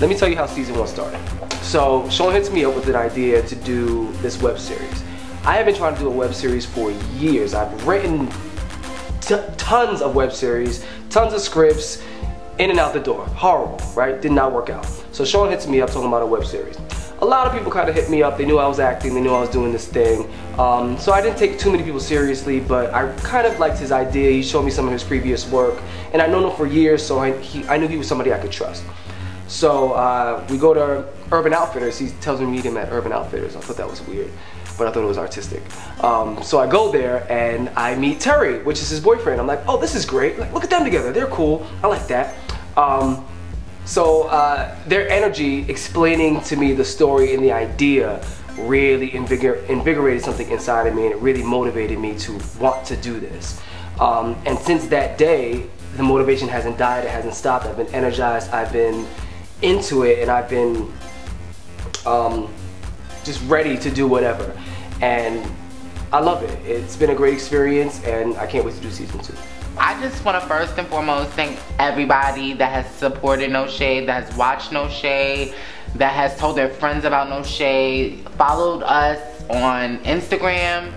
let me tell you how season one started. So Sean hits me up with an idea to do this web series. I have been trying to do a web series for years. I've written tons of web series, tons of scripts, in and out the door. Horrible, right? Did not work out. So Sean hits me up talking about a web series. A lot of people kind of hit me up. They knew I was acting. They knew I was doing this thing. Um, so I didn't take too many people seriously, but I kind of liked his idea. He showed me some of his previous work, and I've known him for years, so I, he, I knew he was somebody I could trust. So uh, we go to Urban Outfitters. He tells me to meet him at Urban Outfitters. I thought that was weird but I thought it was artistic. Um, so I go there and I meet Terry, which is his boyfriend. I'm like, oh, this is great. Like, look at them together. They're cool. I like that. Um, so uh, their energy explaining to me the story and the idea really invigor invigorated something inside of me and it really motivated me to want to do this. Um, and since that day, the motivation hasn't died, it hasn't stopped. I've been energized, I've been into it, and I've been um, just ready to do whatever. And I love it. It's been a great experience and I can't wait to do season two. I just want to first and foremost thank everybody that has supported No Shade, that has watched No Shade, that has told their friends about No Shade, followed us on Instagram,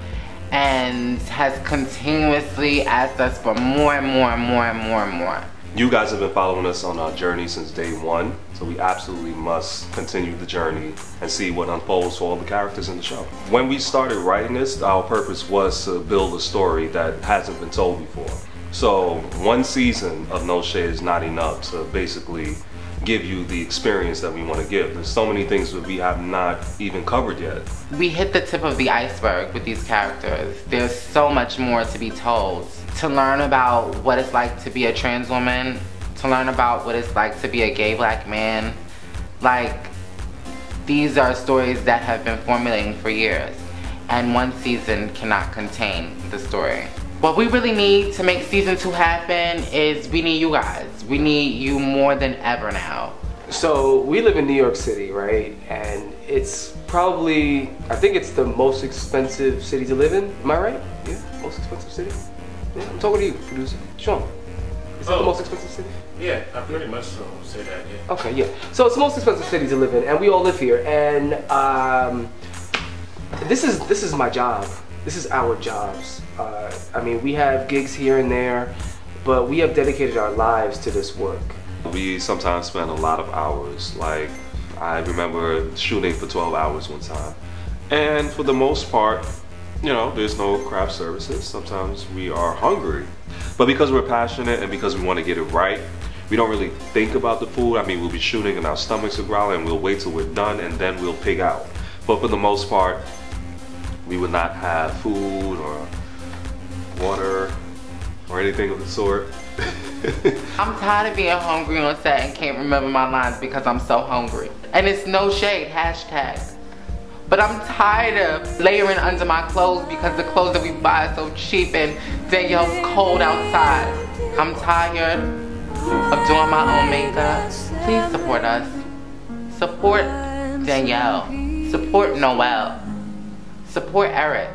and has continuously asked us for more and more and more and more and more. You guys have been following us on our journey since day one, so we absolutely must continue the journey and see what unfolds for all the characters in the show. When we started writing this, our purpose was to build a story that hasn't been told before. So one season of No Shade is not enough to basically give you the experience that we want to give. There's so many things that we have not even covered yet. We hit the tip of the iceberg with these characters. There's so much more to be told. To learn about what it's like to be a trans woman, to learn about what it's like to be a gay black man, like these are stories that have been formulating for years and one season cannot contain the story. What we really need to make season two happen is we need you guys. We need you more than ever now. So we live in New York City, right? And it's probably, I think it's the most expensive city to live in. Am I right? Yeah, most expensive city? Yeah, I'm talking to you, producer. Sean, is oh. the most expensive city? Yeah, I pretty much so say that, yeah. Okay, yeah. So it's the most expensive city to live in, and we all live here. And um, this is this is my job. This is our jobs. Uh, I mean, we have gigs here and there, but we have dedicated our lives to this work. We sometimes spend a lot of hours. Like, I remember shooting for 12 hours one time. And for the most part, you know, there's no craft services. Sometimes we are hungry. But because we're passionate and because we want to get it right, we don't really think about the food. I mean, we'll be shooting and our stomachs are growling and we'll wait till we're done and then we'll pig out. But for the most part, we would not have food or water or anything of the sort. I'm tired of being hungry on set and can't remember my lines because I'm so hungry. And it's no shade, hashtag. But I'm tired of layering under my clothes because the clothes that we buy are so cheap and Danielle's cold outside. I'm tired of doing my own makeup. Please support us. Support Danielle. Support Noel. Support Eric.